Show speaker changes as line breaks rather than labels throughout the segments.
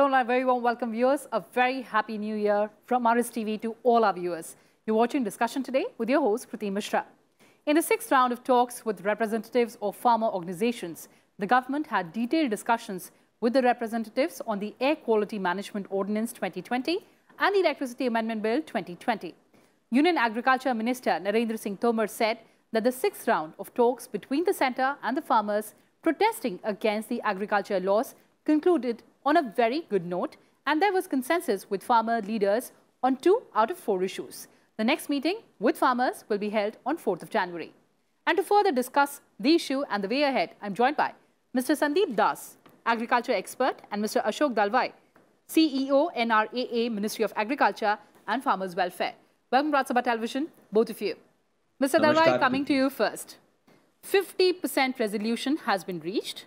Hello a very warm welcome viewers. A very happy new year from RSTV to all our viewers. You're watching Discussion today with your host Kriti Mishra. In the sixth round of talks with representatives of farmer organizations, the government had detailed discussions with the representatives on the Air Quality Management Ordinance 2020 and the Electricity Amendment Bill 2020. Union Agriculture Minister Narendra Singh Tomar said that the sixth round of talks between the centre and the farmers protesting against the agriculture laws concluded on a very good note and there was consensus with farmer leaders on two out of four issues. The next meeting with farmers will be held on 4th of January. And to further discuss the issue and the way ahead, I'm joined by Mr. Sandip Das, agriculture expert, and Mr. Ashok Dalwai, CEO, NRAA, Ministry of Agriculture and Farmers Welfare. Welcome, Rajya Sabha Television, both of you. Mr. Dalwai, coming to you first. 50% resolution has been reached.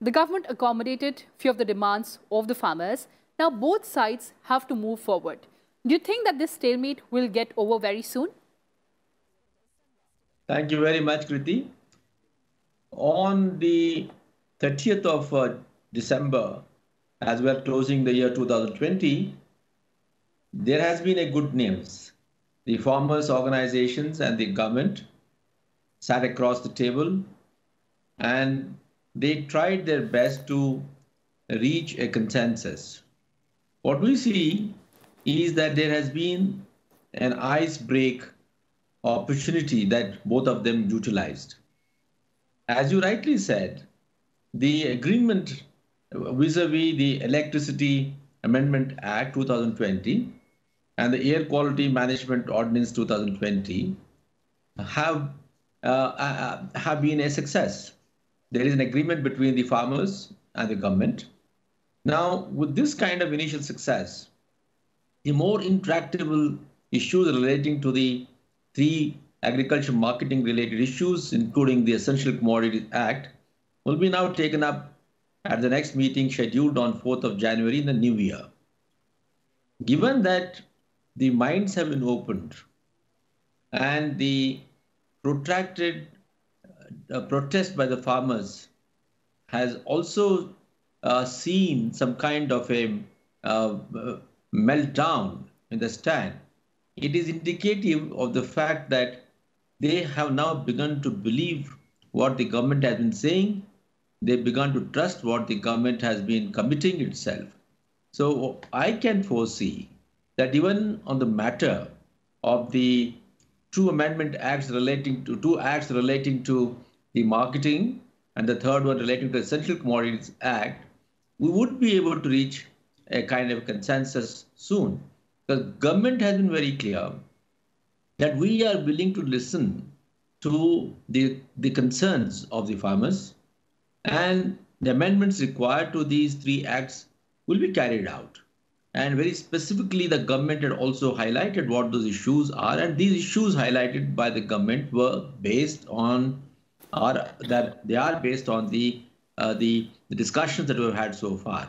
The government accommodated few of the demands of the farmers. Now both sides have to move forward. Do you think that this stalemate will get over very soon?
Thank you very much, Kriti. On the 30th of uh, December, as we are closing the year 2020, there has been a good news. The farmers' organizations and the government sat across the table and they tried their best to reach a consensus. What we see is that there has been an ice break opportunity that both of them utilized. As you rightly said, the agreement vis-a-vis -vis the Electricity Amendment Act 2020 and the Air Quality Management Ordinance 2020 have, uh, uh, have been a success there is an agreement between the farmers and the government. Now, with this kind of initial success, the more intractable issues relating to the three agriculture marketing related issues, including the Essential Commodities Act, will be now taken up at the next meeting scheduled on 4th of January in the new year. Given that the minds have been opened and the protracted uh, protest by the farmers has also uh, seen some kind of a uh, meltdown in the stand. It is indicative of the fact that they have now begun to believe what the government has been saying. They've begun to trust what the government has been committing itself. So I can foresee that even on the matter of the two amendment acts relating to two acts relating to the marketing, and the third one relating to the Essential Commodities Act, we would be able to reach a kind of consensus soon. The government has been very clear that we are willing to listen to the, the concerns of the farmers and the amendments required to these three acts will be carried out. And very specifically, the government had also highlighted what those issues are. And these issues highlighted by the government were based on are that they are based on the, uh, the, the discussions that we've had so far.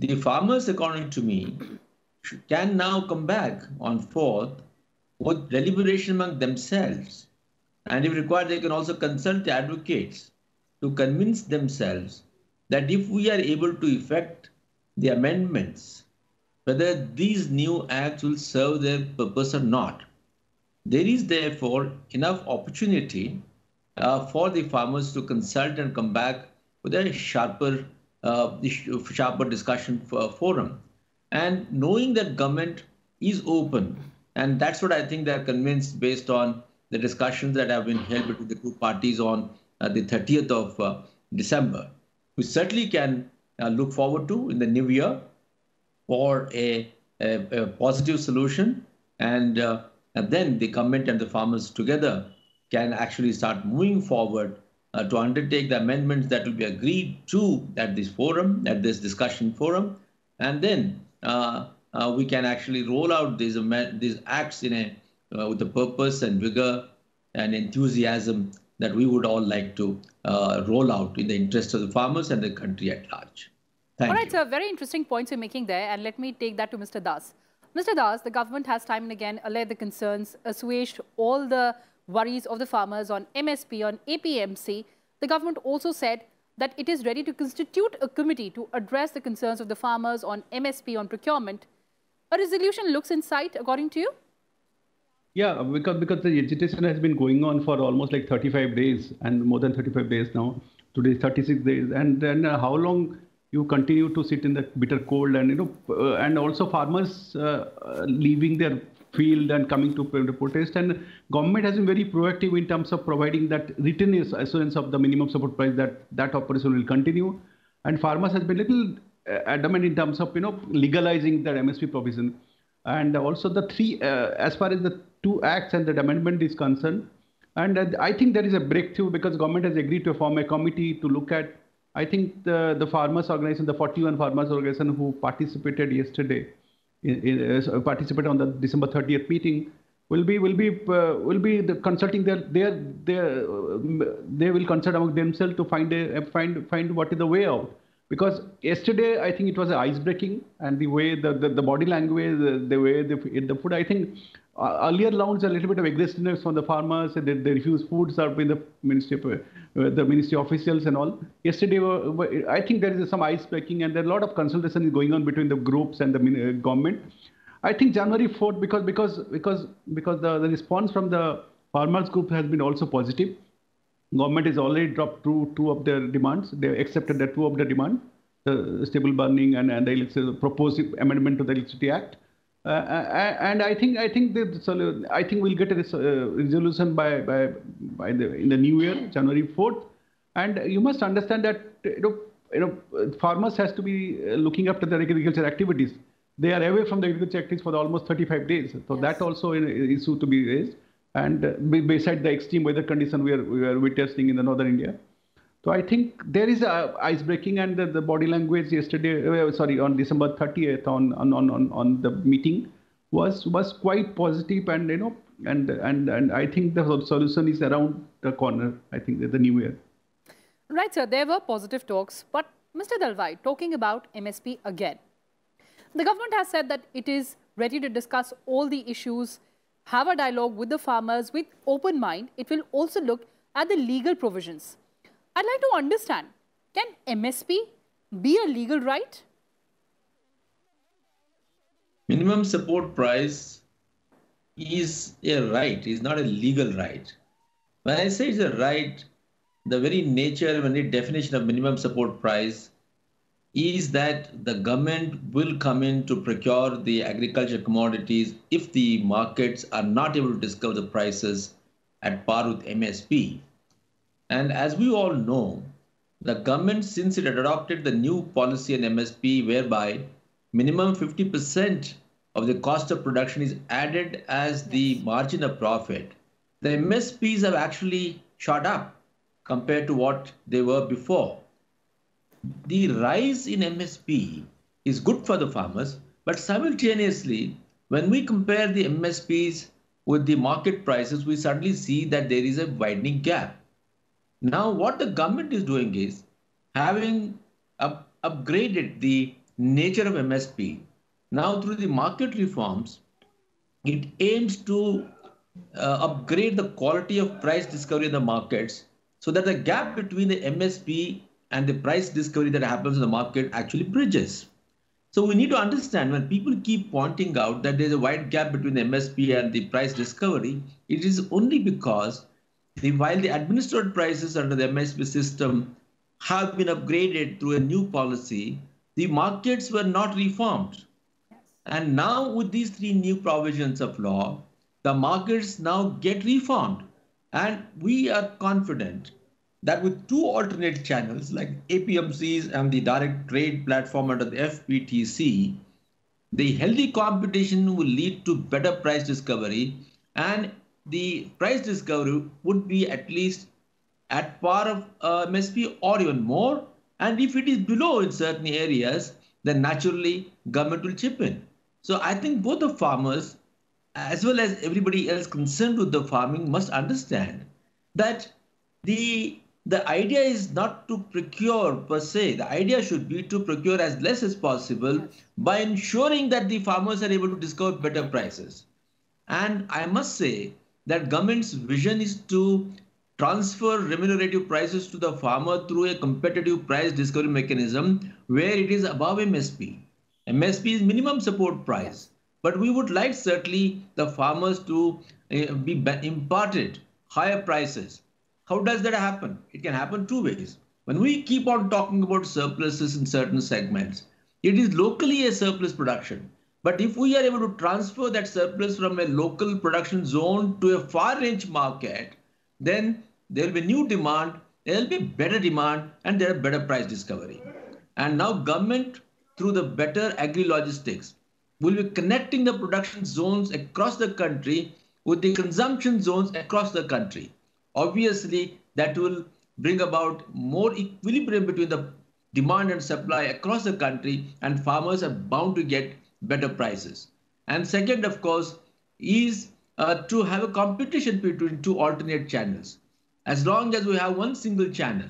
The farmers, according to me, can now come back on 4th with deliberation among themselves. And if required, they can also consult the advocates to convince themselves that if we are able to effect the amendments, whether these new acts will serve their purpose or not. There is therefore enough opportunity uh, for the farmers to consult and come back with a sharper, uh, sharper discussion forum. And knowing that government is open, and that's what I think they're convinced based on the discussions that have been held between the two parties on uh, the 30th of uh, December. We certainly can uh, look forward to in the new year for a, a, a positive solution and, uh, and then the government and the farmers together can actually start moving forward uh, to undertake the amendments that will be agreed to at this forum, at this discussion forum, and then uh, uh, we can actually roll out these these acts in a uh, with the purpose and vigor and enthusiasm that we would all like to uh, roll out in the interest of the farmers and the country at large. Thank
all right,
you.
sir. Very interesting points you're making there, and let me take that to Mr. Das. Mr. Das, the government has time and again allayed the concerns, assuaged all the worries of the farmers on MSP, on APMC. The government also said that it is ready to constitute a committee to address the concerns of the farmers on MSP on procurement. A resolution looks in sight, according to you?
Yeah, because because the agitation has been going on for almost like 35 days and more than 35 days now. Today 36 days, and then uh, how long you continue to sit in the bitter cold, and you know, uh, and also farmers uh, uh leaving their field and coming to protest. And government has been very proactive in terms of providing that written assurance of the minimum support price that that operation will continue. And farmers has been little adamant in terms of you know legalizing that MSP provision. And also the three, uh, as far as the two acts and the amendment is concerned, and uh, I think there is a breakthrough because government has agreed to form a committee to look at. I think the the farmers organization, the 41 farmers organization who participated yesterday, in, in, uh, participate on the December 30th meeting will be will be uh, will be the consulting their their their uh, they will consult among themselves to find a find find what is the way out. Because yesterday I think it was ice breaking and the way the, the, the body language the, the way eat the food I think uh, earlier rounds a little bit of aggressiveness from the farmers. They, they refuse food served in the ministry, uh, the ministry officials and all. Yesterday, uh, I think there is some ice breaking and there are a lot of consultation going on between the groups and the uh, government. I think January 4th, because because because because the, the response from the farmers group has been also positive. Government has already dropped two two of their demands. They accepted the two of the demand, the stubble burning and, and the proposed amendment to the Electricity Act. Uh, uh, and I think I think the I think we'll get a uh, resolution by by by the in the new year, January 4th. And you must understand that you know you know farmers has to be looking after their agriculture activities. They are away from the agriculture activities for almost 35 days. So yes. that also an issue to be raised. And beside the extreme weather condition we are we are witnessing in the northern India. So I think there is a ice breaking and the, the body language yesterday, uh, sorry, on December 30th on, on, on, on the meeting was was quite positive and you know and and and I think the solution is around the corner. I think the new year.
Right, sir. There were positive talks, but Mr. Dalwai, talking about MSP again, the government has said that it is ready to discuss all the issues, have a dialogue with the farmers with open mind. It will also look at the legal provisions. I'd like to understand, can MSP be a legal right?
Minimum support price is a right, is not a legal right. When I say it's a right, the very nature and the definition of minimum support price is that the government will come in to procure the agriculture commodities if the markets are not able to discover the prices at par with MSP. And as we all know, the government, since it had adopted the new policy on MSP, whereby minimum 50% of the cost of production is added as the margin of profit, the MSPs have actually shot up compared to what they were before. The rise in MSP is good for the farmers, but simultaneously, when we compare the MSPs with the market prices, we suddenly see that there is a widening gap. Now, what the government is doing is having up, upgraded the nature of MSP. Now, through the market reforms, it aims to uh, upgrade the quality of price discovery in the markets so that the gap between the MSP and the price discovery that happens in the market actually bridges. So we need to understand when people keep pointing out that there's a wide gap between the MSP and the price discovery, it is only because the, while the administered prices under the MSP system have been upgraded through a new policy, the markets were not reformed. And now with these three new provisions of law, the markets now get reformed. And we are confident that with two alternate channels like APMCs and the direct trade platform under the FPTC, the healthy competition will lead to better price discovery and the price discovery would be at least at par of uh, MSP or even more. And if it is below in certain areas, then naturally government will chip in. So I think both the farmers as well as everybody else concerned with the farming must understand that the the idea is not to procure per se. The idea should be to procure as less as possible by ensuring that the farmers are able to discover better prices. And I must say that government's vision is to transfer remunerative prices to the farmer through a competitive price discovery mechanism where it is above MSP. MSP is minimum support price. But we would like certainly the farmers to uh, be imparted higher prices. How does that happen? It can happen two ways. When we keep on talking about surpluses in certain segments, it is locally a surplus production. But if we are able to transfer that surplus from a local production zone to a far range market, then there will be new demand, there will be better demand, and there are better price discovery. And now government, through the better agri-logistics, will be connecting the production zones across the country with the consumption zones across the country. Obviously, that will bring about more equilibrium between the demand and supply across the country, and farmers are bound to get better prices. And second, of course, is uh, to have a competition between two alternate channels. As long as we have one single channel,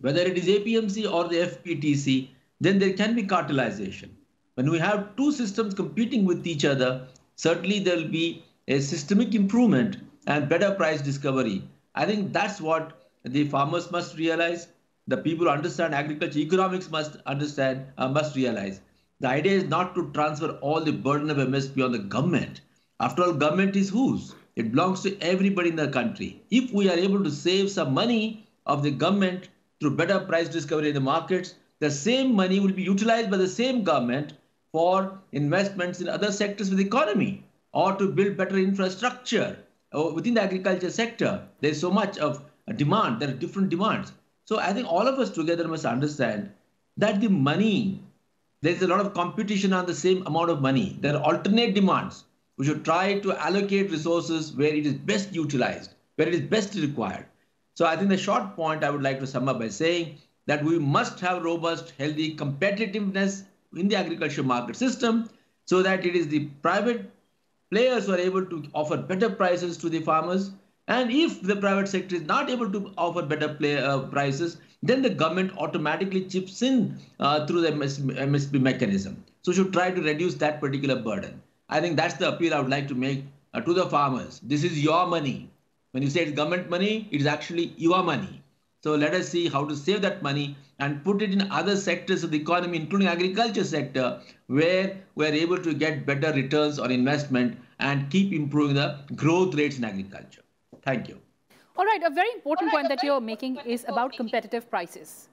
whether it is APMC or the FPTC, then there can be cartelization. When we have two systems competing with each other, certainly there will be a systemic improvement and better price discovery. I think that's what the farmers must realize. The people who understand agriculture economics must understand, uh, must realize. The idea is not to transfer all the burden of MSP on the government. After all, government is whose? It belongs to everybody in the country. If we are able to save some money of the government through better price discovery in the markets, the same money will be utilized by the same government for investments in other sectors of the economy or to build better infrastructure uh, within the agriculture sector. There's so much of demand, there are different demands. So I think all of us together must understand that the money, there's a lot of competition on the same amount of money. There are alternate demands. We should try to allocate resources where it is best utilized, where it is best required. So I think the short point I would like to sum up by saying that we must have robust, healthy competitiveness in the agriculture market system so that it is the private players who are able to offer better prices to the farmers. And if the private sector is not able to offer better play, uh, prices, then the government automatically chips in uh, through the MSP mechanism. So should try to reduce that particular burden. I think that's the appeal I would like to make uh, to the farmers. This is your money. When you say it's government money, it is actually your money. So let us see how to save that money and put it in other sectors of the economy, including agriculture sector, where we're able to get better returns on investment and keep improving the growth rates in agriculture. Thank you.
All right, a very important point that you're making is about competitive prices.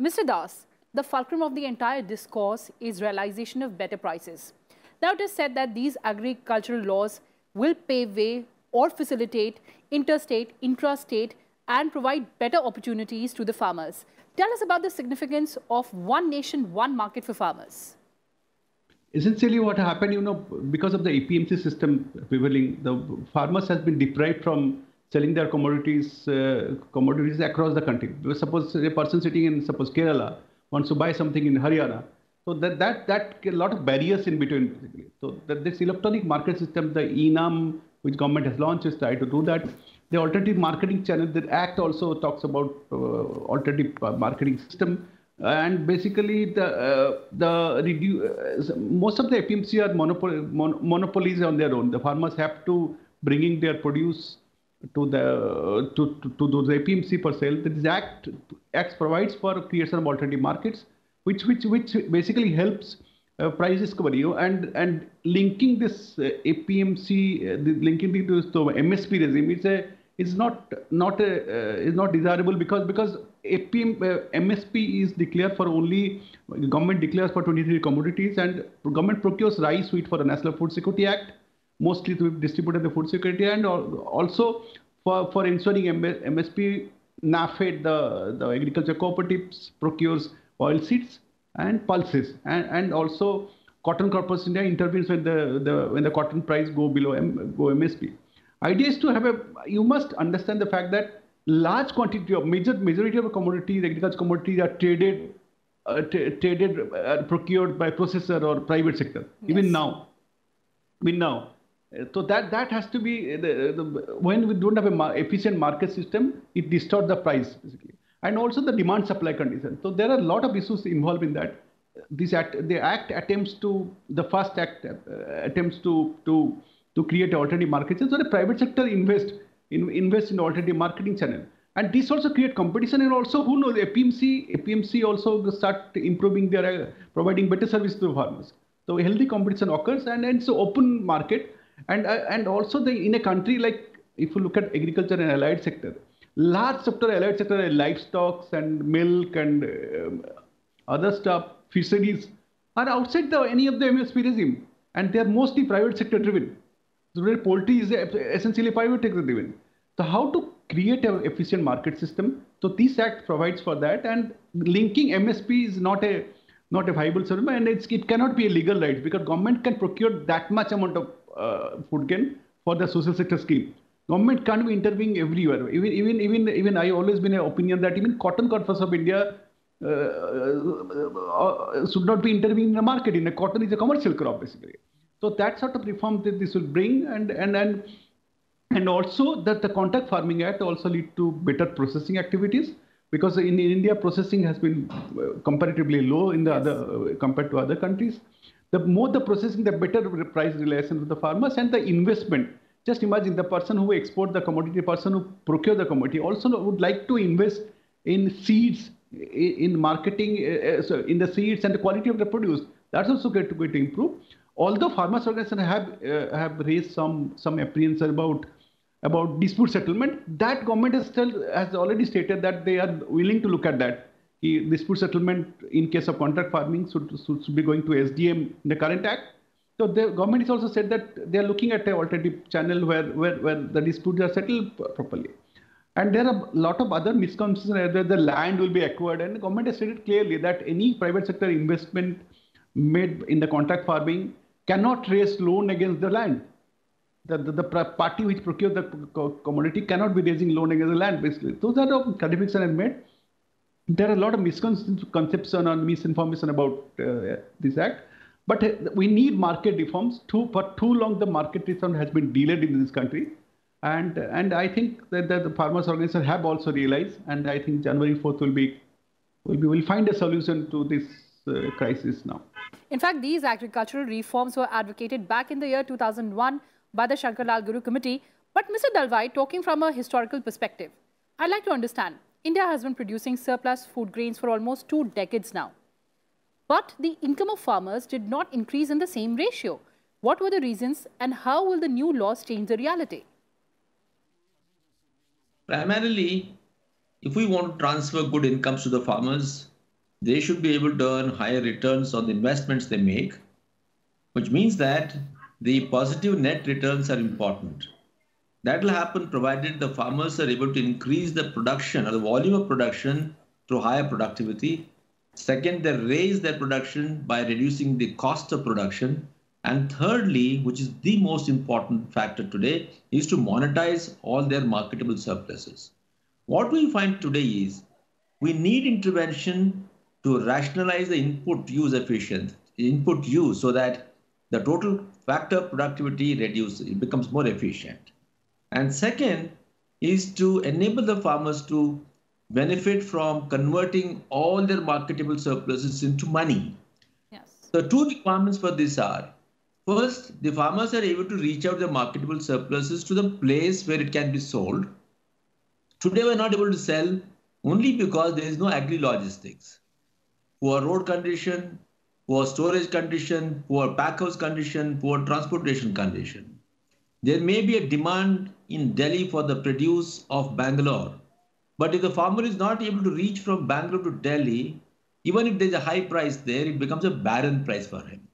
Mr. Das, the fulcrum of the entire discourse is realization of better prices. Now it is said that these agricultural laws will pave way or facilitate interstate, intrastate, and provide better opportunities to the farmers. Tell us about the significance of one nation, one market for farmers.
Essentially, what happened, you know, because of the APMC system prevailing, the farmers has been deprived from selling their commodities uh, commodities across the country. Suppose a person sitting in suppose Kerala wants to buy something in Haryana, so that that that a lot of barriers in between. Basically. So that this electronic market system, the ENAM, which government has launched, is trying to do that the alternative marketing channel, the Act also talks about uh, alternative uh, marketing system. And basically, the uh, the redu- uh, most of the APMC are mon- monopolies on their own. The farmers have to bringing their produce to the to, to, to the APMC for sale. This Act Act provides for creation of alternative markets, which which which basically helps uh, price discovery and and linking this uh, APMC, uh, linking to the MSP regime, it's a is not not a, uh, is not desirable because because APM uh, MSP is declared for only government declares for 23 commodities and government procures rice wheat for the National Food Security Act. Mostly to be distributed the food security and also for for ensuring MSP NAFED the the agriculture cooperatives procures oil seeds and pulses and and also cotton corporation India intervenes when the, the when the cotton price go below M, go MSP idea is to have a you must understand the fact that large quantity of major majority of commodities agricultural commodities are traded uh, traded uh, procured by processor or private sector. Yes. even now. Even now. So that that has to be the, the, when we don't have a efficient market system it distorts the price basically. And also the demand supply condition. So there are a lot of issues involved in that. This act the act attempts to the first act uh, attempts to to to create alternative markets. So the private sector invest in, invest in alternative marketing channel. And this also create competition and also who knows APMC, APMC also start improving their, uh, providing better service to farmers. So healthy competition occurs and, and it's an open market. And, uh, and also the, in a country like, if you look at agriculture and allied sector, large sector, allied sector, like livestock and milk and um, other stuff, fisheries are outside the, any of the MSP regime. And they are mostly private sector driven. So poultry is essentially private sector driven. So how to create an efficient market system? So this act provides for that, and linking MSP is not a not a viable solution, and it cannot be a legal right because government can procure that much amount of uh, food grain for the social sector scheme. Government can't be intervening everywhere. Even even even even I always been an opinion that even Cotton Corporation of India uh, uh, uh, should not be intervening in the market. In a cotton is a commercial crop basically. So that sort of reform that this will bring, and and and and also that the Contract farming act also lead to better processing activities because in, in India processing has been uh, comparatively low in the yes. other uh, compared to other countries. The more the processing, the better price realization for the farmers and the investment. Just imagine the person who export the commodity, the person who procure the commodity also would like to invest in seeds, in marketing, uh so in the seeds and the quality of the produce. That's also going to, going to improve. Although farmers organizations have uh, have raised some some apprehension about about dispute settlement, that government has, still, has already stated that they are willing to look at that. The dispute settlement in case of contract farming should, should, should, be going to SDM in the current act. So the government has also said that they are looking at an alternative channel where, where, where the disputes are settled properly. And there are a lot of other misconceptions that the land will be acquired. And the government has stated clearly that any private sector investment made in the contract farming cannot raise loan against the land the, the, the, party which procured the commodity cannot be raising loan against the land, basically. Those are the clarifications I made. There are a lot of misconception and misinformation about uh, this act. But uh, we need market reforms. Too, for too long, the market reform has been delayed in this country. And, and I think that, that the farmers' organizations have also realized, and I think January 4th will be, will be, will find a solution to this uh, crisis now.
In fact, these agricultural reforms were advocated back in the year 2001 by the Shankar Lal Guru Committee. But Mr. Dalwai, talking from a historical perspective, I'd like to understand, India has been producing surplus food grains for almost two decades now. But the income of farmers did not increase in the same ratio. What were the reasons and how will the new laws change the reality?
Primarily, if we want to transfer good incomes to the farmers, they should be able to earn higher returns on the investments they make, which means that the positive net returns are important. That will happen provided the farmers are able to increase the production or the volume of production through higher productivity. Second, they raise their production by reducing the cost of production. And thirdly, which is the most important factor today, is to monetize all their marketable surpluses. What we find today is we need intervention to rationalize the input use efficient input use so that the total factor productivity reduces, it becomes more efficient. And second is to enable the farmers to benefit from converting all their marketable surpluses into money. Yes. The two requirements for this are first, the farmers are able to reach out the marketable surpluses to the place where it can be sold. Today, we're not able to sell only because there is no agri logistics. Poor road condition, poor storage condition, poor packhouse condition, poor transportation condition. There may be a demand in Delhi for the produce of Bangalore, but if the farmer is not able to reach from Bangalore to Delhi, even if there's a high price there, it becomes a barren price for him.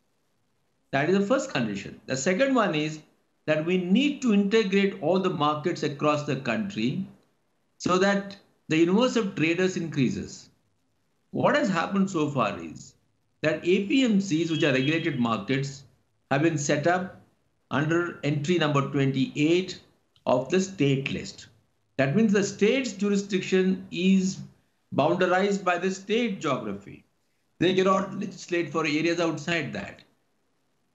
That is the first condition. The second one is that we need to integrate all the markets across the country so that the universe of traders increases. What has happened so far is that APMCs, which are regulated markets, have been set up under entry number 28 of the state list. That means the state's jurisdiction is boundarized by the state geography. They cannot legislate for areas outside that.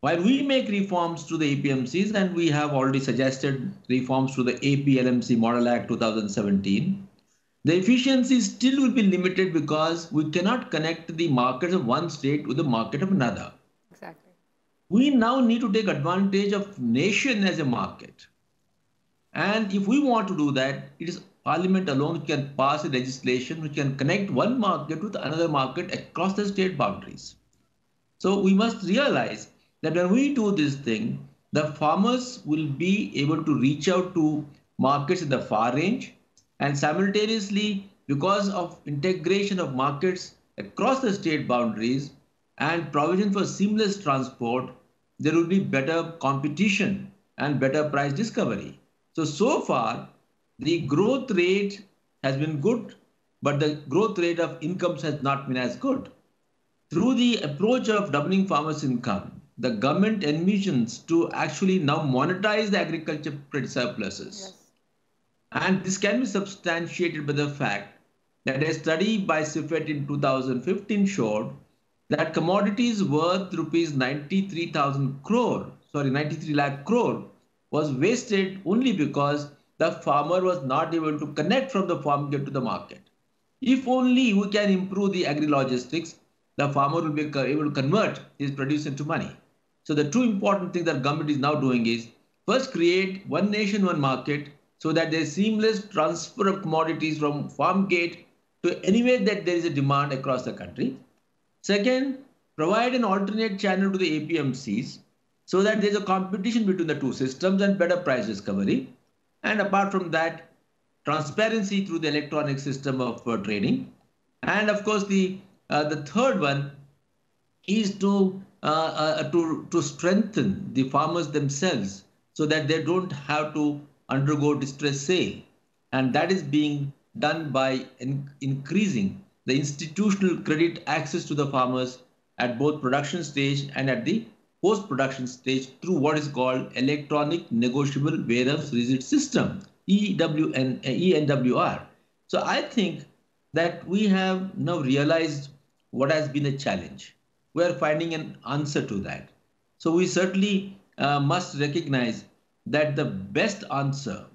While we make reforms to the APMCs, and we have already suggested reforms to the APLMC Model Act 2017, the efficiency still will be limited because we cannot connect the markets of one state with the market of another. Exactly. We now need to take advantage of nation as a market. And if we want to do that, it is Parliament alone which can pass a legislation which can connect one market with another market across the state boundaries. So we must realize that when we do this thing, the farmers will be able to reach out to markets in the far range and simultaneously because of integration of markets across the state boundaries and provision for seamless transport, there will be better competition and better price discovery. So, so far, the growth rate has been good, but the growth rate of incomes has not been as good. Through the approach of doubling farmers' income, the government envisions to actually now monetize the agriculture surpluses. Yes. And this can be substantiated by the fact that a study by CIPHET in 2015 showed that commodities worth rupees 93,000 crore, sorry, 93 lakh crore was wasted only because the farmer was not able to connect from the farm gate to the market. If only we can improve the agri-logistics, the farmer will be able to convert his produce into money. So the two important things that government is now doing is first create one nation, one market so that there's seamless transfer of commodities from farm gate to anywhere that there is a demand across the country. Second, provide an alternate channel to the APMCs so that there's a competition between the two systems and better price discovery. And apart from that, transparency through the electronic system of uh, trading. And of course, the uh, the third one is to uh, uh, to to strengthen the farmers themselves so that they don't have to undergo distress sale, and that is being done by in increasing the institutional credit access to the farmers at both production stage and at the post-production stage through what is called electronic negotiable warehouse receipt system, EWN, ENWR. So I think that we have now realized what has been a challenge. We are finding an answer to that. So we certainly uh, must recognize that the best answer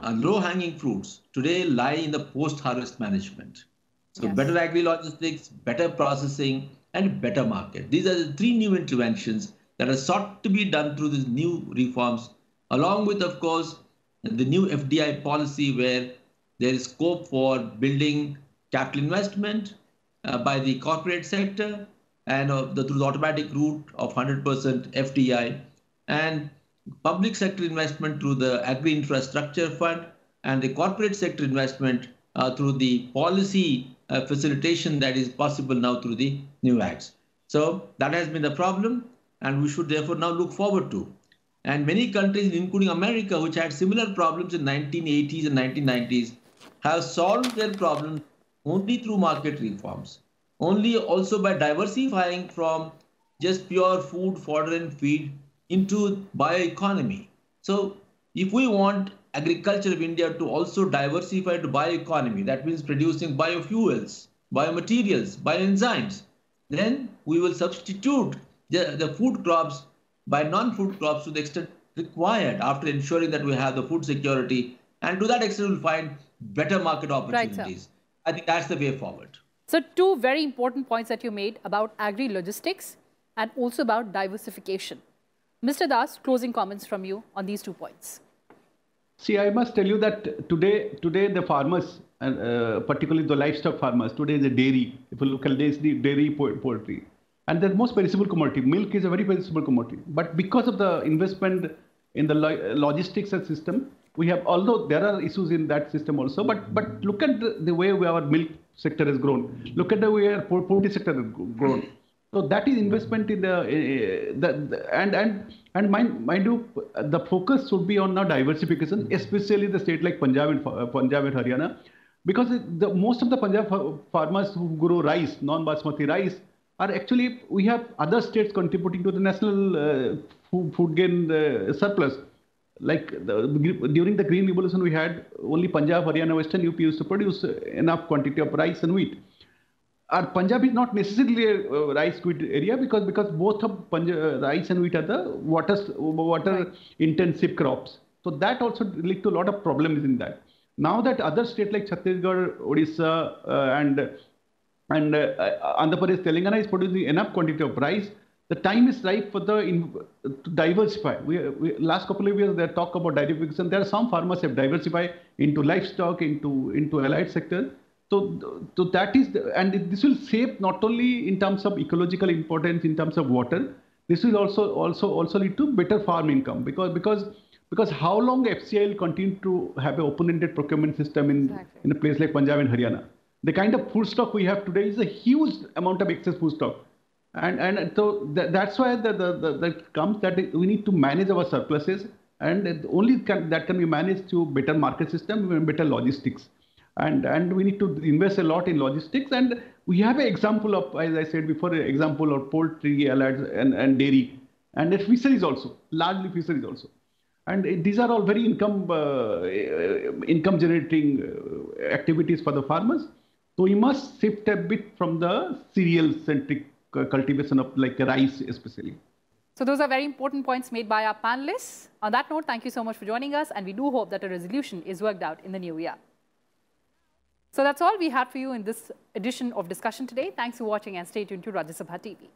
and low-hanging fruits today lie in the post-harvest management. So yes. better agri-logistics, better processing, and better market. These are the three new interventions that are sought to be done through these new reforms, along with, of course, the new FDI policy where there is scope for building capital investment uh, by the corporate sector and uh, the, through the automatic route of 100% FDI and public sector investment through the agri infrastructure fund and the corporate sector investment uh, through the policy uh, facilitation that is possible now through the new acts. So that has been the problem and we should therefore now look forward to. And many countries, including America, which had similar problems in 1980s and 1990s, have solved their problems only through market reforms, only also by diversifying from just pure food, fodder and feed into bioeconomy. So if we want agriculture of India to also diversify to bioeconomy, that means producing biofuels, biomaterials, bioenzymes, then we will substitute the, the food crops by non-food crops to the extent required after ensuring that we have the food security. And to that extent, we'll find better market opportunities. Right, I think that's the way forward.
So two very important points that you made about agri-logistics and also about diversification. Mr. Das, closing comments from you on these two points.
See, I must tell you that today, today the farmers, uh, particularly the livestock farmers, today the dairy. If you look at this, the dairy poultry, and the most perishable commodity. Milk is a very perishable commodity. But because of the investment in the logistics system, we have although there are issues in that system also. But but look at the, the way our milk sector has grown. Look at the way our poultry sector has grown. So that is investment in the, uh, the, the, and and and mind mind you, the focus should be on now diversification, especially the state like Punjab and uh, Punjab and Haryana, because the most of the Punjab farmers who grow rice, non-basmati rice, are actually we have other states contributing to the national uh, food, food gain uh, surplus. Like the, during the Green Revolution, we had only Punjab, Haryana, Western UP used to produce enough quantity of rice and wheat our Punjab is not necessarily a uh, rice wheat area because because both of Punjab, uh, rice and wheat are the water water intensive crops. So that also lead to a lot of problems in that. Now that other states like Chhattisgarh, Odisha, uh, and and uh, Andhra Pradesh, Telangana is producing enough quantity of rice, the time is ripe for the in, to diversify. We, we, last couple of years, they talk about diversification. There are some farmers have diversified into livestock, into into allied sector. So, so that is, the, and this will save not only in terms of ecological importance, in terms of water, this will also also also lead to better farm income because because because how long FCI will continue to have an open-ended procurement system in exactly. in a place like Punjab and Haryana? The kind of food stock we have today is a huge amount of excess food stock and and so that, that's why the, the, the, that comes that we need to manage our surpluses and only can, that can be managed through better market system and better logistics and and we need to invest a lot in logistics and we have an example of as i said before an example of poultry and, and dairy and fisheries also largely fisheries also and these are all very income uh, income generating uh, activities for the farmers so we must shift a bit from the cereal centric cultivation of like rice especially.
So those are very important points made by our panelists. On that note, thank you so much for joining us and we do hope that a resolution is worked out in the new year. So that's all we had for you in this edition of discussion today. Thanks for watching and stay tuned to Rajya Sabha TV.